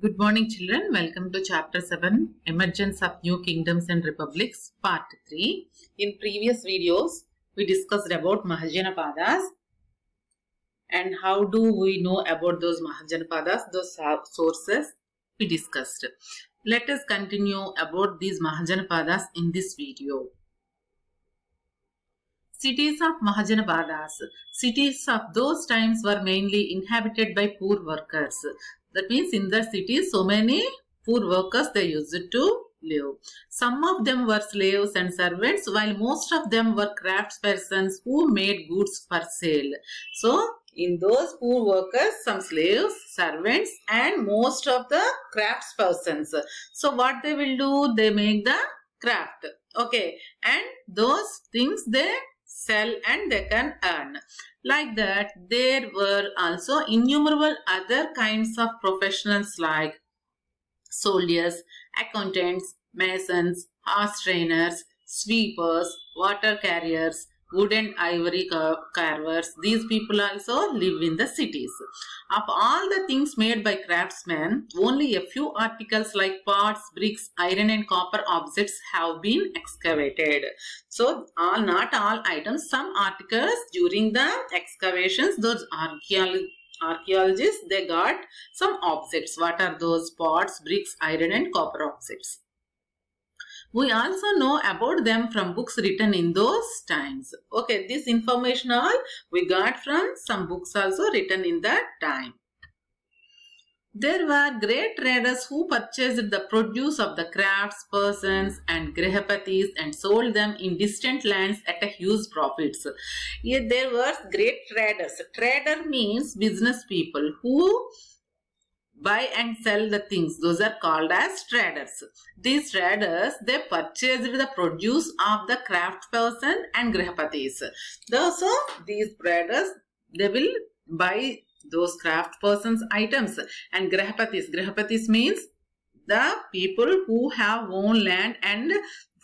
Good morning children. Welcome to chapter 7 Emergence of New Kingdoms and Republics part 3. In previous videos we discussed about Mahajanapadas and how do we know about those Mahajanapadas, those sources we discussed. Let us continue about these Mahajanapadas in this video. Cities of Mahajanapadas. Cities of those times were mainly inhabited by poor workers. That means in the cities so many poor workers they used to live. Some of them were slaves and servants while most of them were craftspersons who made goods for sale. So in those poor workers some slaves, servants and most of the craftspersons. So what they will do? They make the craft. Okay and those things they sell and they can earn. Like that, there were also innumerable other kinds of professionals like soldiers, accountants, masons, horse trainers, sweepers, water carriers, wood and ivory carvers. These people also live in the cities. Of all the things made by craftsmen, only a few articles like pots, bricks, iron and copper objects have been excavated. So, all not all items, some articles during the excavations, those archaeologists archaeologists they got some objects what are those pots bricks iron and copper objects we also know about them from books written in those times okay this information all we got from some books also written in that time there were great traders who purchased the produce of the crafts, persons and grihapatis and sold them in distant lands at a huge profits. Yet there were great traders. Trader means business people who buy and sell the things. Those are called as traders. These traders, they purchased the produce of the craft person and grihapatis. Also, these traders, they will buy those craft persons items and grahapatis grahapatis means the people who have own land and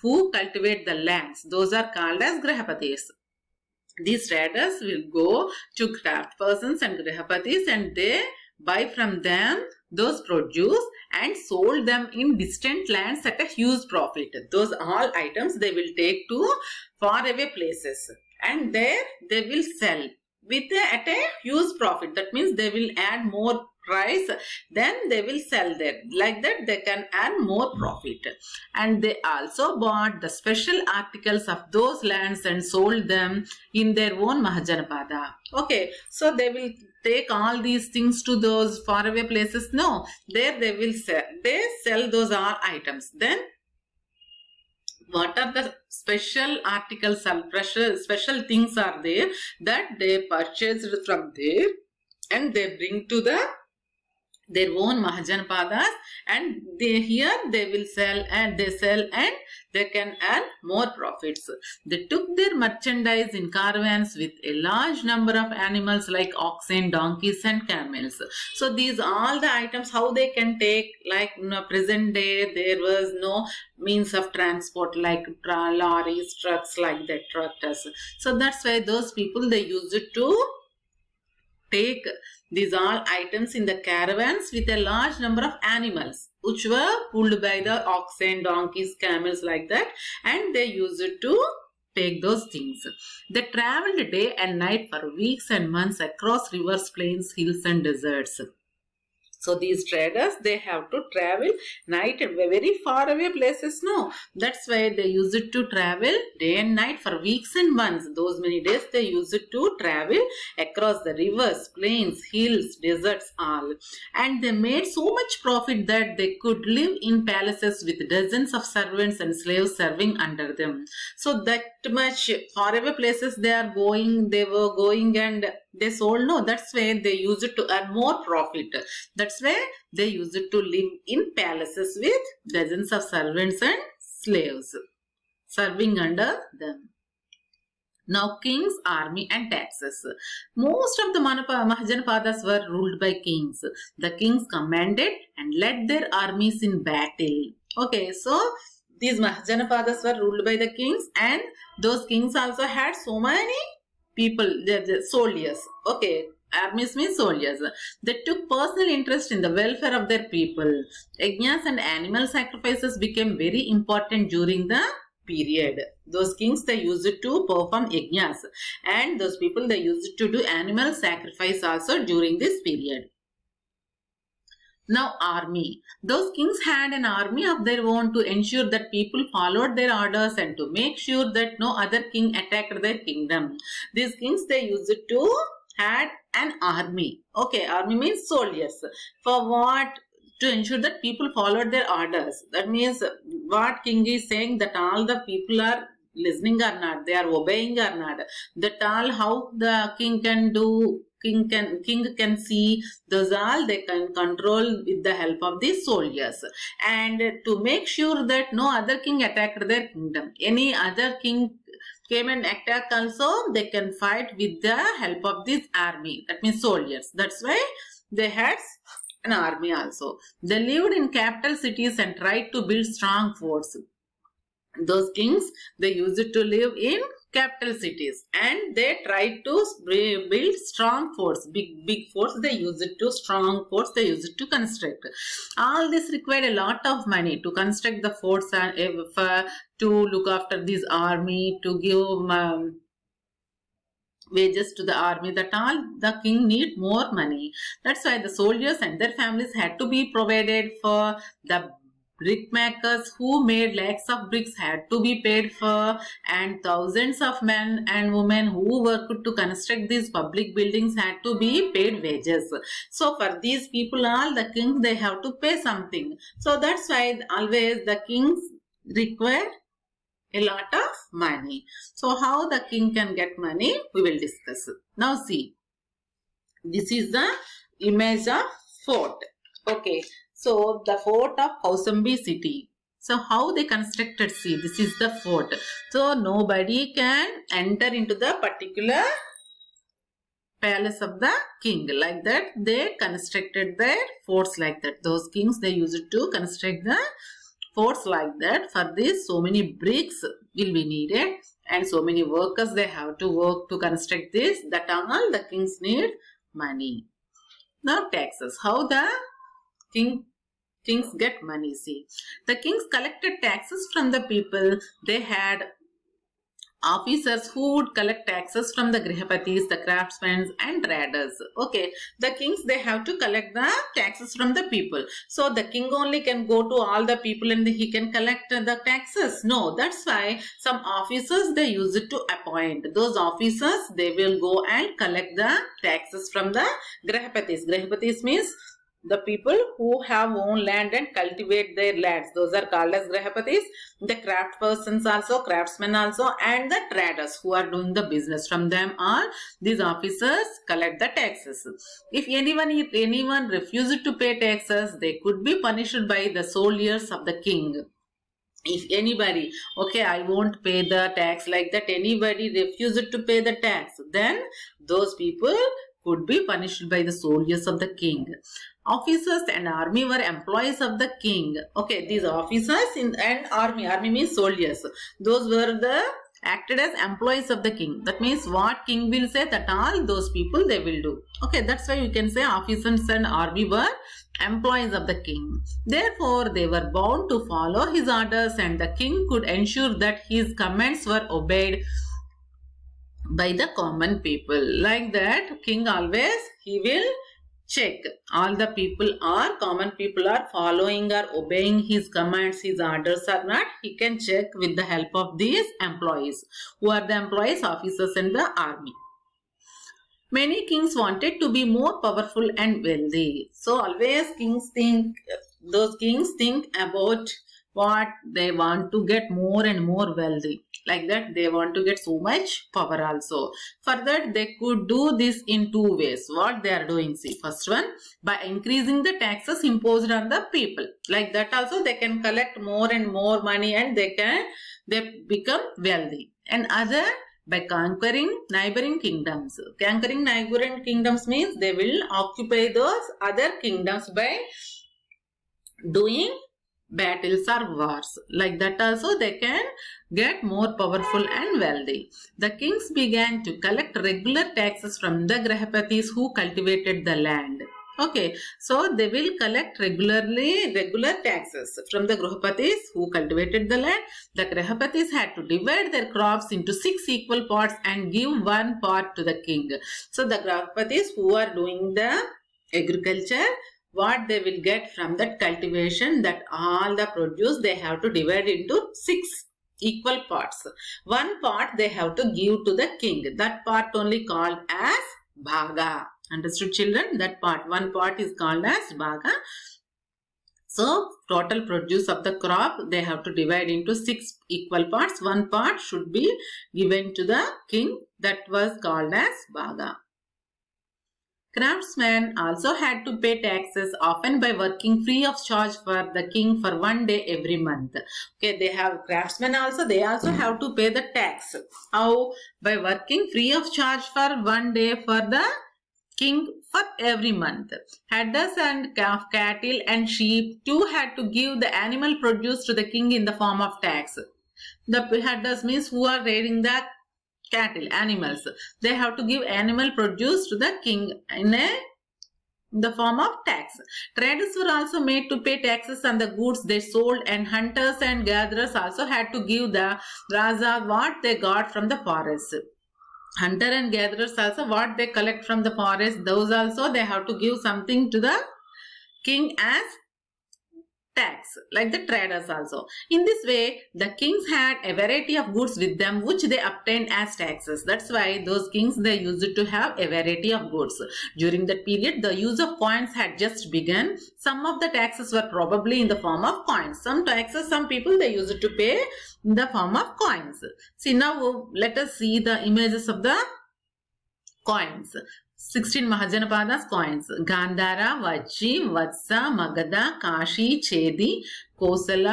who cultivate the lands those are called as grahapatis these traders will go to craft persons and grahapatis and they buy from them those produce and sold them in distant lands at a huge profit. Those all items they will take to far away places. And there they will sell with a, at a huge profit. That means they will add more price then they will sell there. Like that they can earn more profit. And they also bought the special articles of those lands and sold them in their own mahajanapada okay so they will take all these things to those faraway places? No. There they will sell. They sell those all items. Then what are the special articles special, special things are there that they purchased from there and they bring to the their own Mahajanapadas and they here they will sell and they sell and they can earn more profits. They took their merchandise in caravans with a large number of animals like oxen, donkeys and camels. So these all the items how they can take like in a present day there was no means of transport like lorries, trucks like that tractors. So that's why those people they used it to take these all items in the caravans with a large number of animals which were pulled by the oxen, donkeys, camels like that and they used it to take those things. They traveled day and night for weeks and months across rivers, plains, hills and deserts. So these traders, they have to travel night and very far away places. No, that's why they use it to travel day and night for weeks and months. Those many days they use it to travel across the rivers, plains, hills, deserts, all. And they made so much profit that they could live in palaces with dozens of servants and slaves serving under them. So that much far away places they are going, they were going and they sold. No, that's why they use it to earn more profit. That's why they use it to live in palaces with dozens of servants and slaves serving under them. Now kings, army and taxes. Most of the Mahajanapadas were ruled by kings. The kings commanded and led their armies in battle. Okay, so these Mahajanapadas were ruled by the kings and those kings also had so many people, the, the soldiers. Okay, Armies means soldiers. They took personal interest in the welfare of their people. Yajnas and animal sacrifices became very important during the period. Those kings they used to perform yajnas and those people they used to do animal sacrifice also during this period. Now army. Those kings had an army of their own to ensure that people followed their orders and to make sure that no other king attacked their kingdom. These kings they used to had an army. Okay, army means soldiers. For what? To ensure that people followed their orders. That means what king is saying that all the people are listening or not, they are obeying or not. That all how the king can do king can king can see those all they can control with the help of these soldiers. And to make sure that no other king attacked their kingdom any other king came and attack also they can fight with the help of this army that means soldiers. That's why they had an army also. They lived in capital cities and tried to build strong forts those kings they used to live in capital cities and they tried to build strong forts. Big big forts they used it to strong forts they used it to construct. All this required a lot of money to construct the forts and if, uh, to look after this army to give um, wages to the army. That all the king need more money. That's why the soldiers and their families had to be provided for the brick makers who made lakhs of bricks had to be paid for and thousands of men and women who worked to construct these public buildings had to be paid wages. So for these people all the kings they have to pay something. So that's why always the kings require a lot of money. So how the king can get money we will discuss. Now see this is the image of fort. Okay so the fort of Kausambi city. So how they constructed, see this is the fort. So nobody can enter into the particular palace of the king. Like that they constructed their forts like that. Those kings they used to construct the forts like that. For this so many bricks will be needed and so many workers they have to work to construct this. That all the kings need money. Now taxes. How the king kings get money see. The kings collected taxes from the people. They had officers who would collect taxes from the grihapatis the craftsmen and traders. Okay the kings they have to collect the taxes from the people. So the king only can go to all the people and he can collect the taxes. No that's why some officers they use it to appoint. Those officers they will go and collect the taxes from the grihapatis. Grihapatis means the people who have own land and cultivate their lands. Those are called as grahapatis. The craft persons also craftsmen also and the traders who are doing the business. From them all these officers collect the taxes. If anyone if anyone refuses to pay taxes they could be punished by the soldiers of the king. If anybody okay i won't pay the tax like that anybody refuses to pay the tax then those people could be punished by the soldiers of the king officers and army were employees of the king. Okay, these officers in and army, army means soldiers. Those were the acted as employees of the king. That means what king will say that all those people they will do. Okay, that's why you can say officers and army were employees of the king. Therefore, they were bound to follow his orders and the king could ensure that his commands were obeyed by the common people. Like that, king always, he will check. All the people are common people are following or obeying his commands his orders or not. He can check with the help of these employees. Who are the employees? Officers in the army. Many kings wanted to be more powerful and wealthy. So always kings think those kings think about what they want to get more and more wealthy. Like that they want to get so much power also. For that they could do this in two ways. What they are doing see first one by increasing the taxes imposed on the people. Like that also they can collect more and more money and they can they become wealthy. And other by conquering neighboring kingdoms. Conquering neighboring kingdoms means they will occupy those other kingdoms by doing battles or wars. Like that also they can get more powerful and wealthy. The kings began to collect regular taxes from the Grahapatis who cultivated the land. Okay, so they will collect regularly regular taxes from the Grahapatis who cultivated the land. The Grahapatis had to divide their crops into six equal parts and give one part to the king. So the Grahapatis who are doing the agriculture what they will get from that cultivation that all the produce they have to divide into six equal parts. One part they have to give to the king. That part only called as bhaga. Understood children? That part, one part is called as bhaga. So, total produce of the crop, they have to divide into six equal parts. One part should be given to the king. That was called as bhaga. Craftsmen also had to pay taxes often by working free of charge for the king for one day every month. Okay, they have craftsmen also, they also have to pay the tax. How? By working free of charge for one day for the king for every month. Herders and calf cattle and sheep too had to give the animal produce to the king in the form of tax. The herders means who are rearing the cattle, animals. They have to give animal produce to the king in a the form of tax. Traders were also made to pay taxes on the goods they sold and hunters and gatherers also had to give the Raja what they got from the forest. Hunter and gatherers also what they collect from the forest, those also they have to give something to the king as tax like the traders also. In this way, the kings had a variety of goods with them which they obtained as taxes. That's why those kings they used to have a variety of goods. During that period, the use of coins had just begun. Some of the taxes were probably in the form of coins. Some taxes, some people they used to pay in the form of coins. See now let us see the images of the coins. Sixteen mahajanapadas points Gandhara Vajji Vatsa Magadha Kashi Chedi Kosala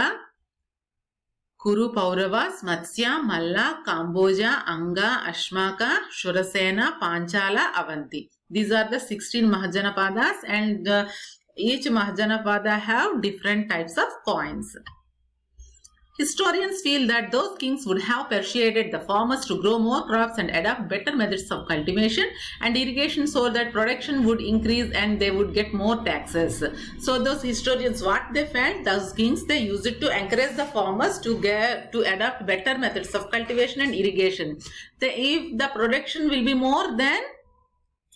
Kuru Paurava Matsya Malla Kamboja Anga Ashmaka Shurasena Panchala Avanti these are the sixteen mahajanapadas and each mahajanapada have different types of coins Historians feel that those kings would have persuaded the farmers to grow more crops and adopt better methods of cultivation and irrigation so that production would increase and they would get more taxes. So those historians what they felt those kings they used it to encourage the farmers to get to adopt better methods of cultivation and irrigation. The, if the production will be more then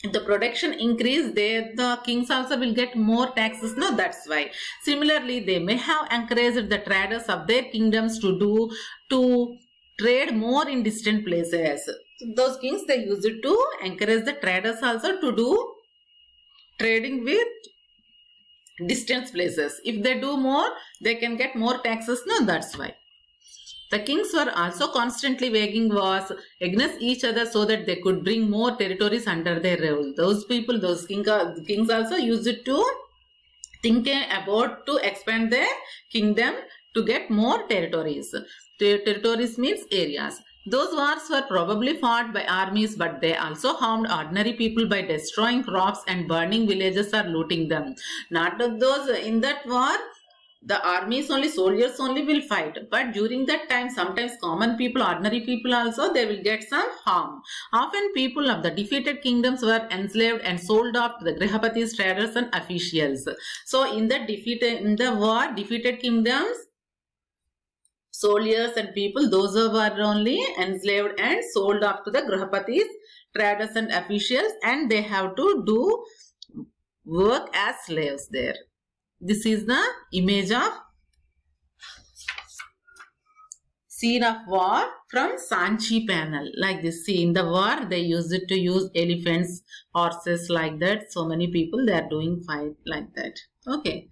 the production increase they the kings also will get more taxes. No that's why. Similarly they may have encouraged the traders of their kingdoms to do to trade more in distant places. Those kings they used it to encourage the traders also to do trading with distant places. If they do more they can get more taxes. No that's why the kings were also constantly waging wars against each other so that they could bring more territories under their rule. Those people, those king, kings also used it to think about to expand their kingdom to get more territories. Territories means areas. Those wars were probably fought by armies but they also harmed ordinary people by destroying crops and burning villages or looting them. Not those in that war the armies only soldiers only will fight. But during that time sometimes common people ordinary people also they will get some harm. Often people of the defeated kingdoms were enslaved and sold off to the grihapatis traders and officials. So in the defeated in the war defeated kingdoms soldiers and people those who were only enslaved and sold off to the grihapatis traders and officials and they have to do work as slaves there this is the image of scene of war from Sanchi panel. Like this, see in the war, they used it to use elephants, horses like that. So many people, they are doing fight like that. Okay.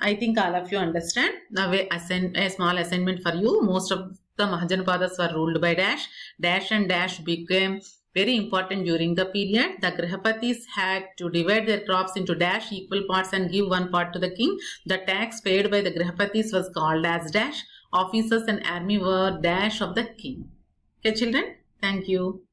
I think all of you understand. Now, a small assignment for you. Most of the Mahajanapadas were ruled by Dash. Dash and Dash became very important during the period. The Grihapatis had to divide their crops into dash equal parts and give one part to the king. The tax paid by the Grihapatis was called as dash. Officers and army were dash of the king. Okay children, thank you.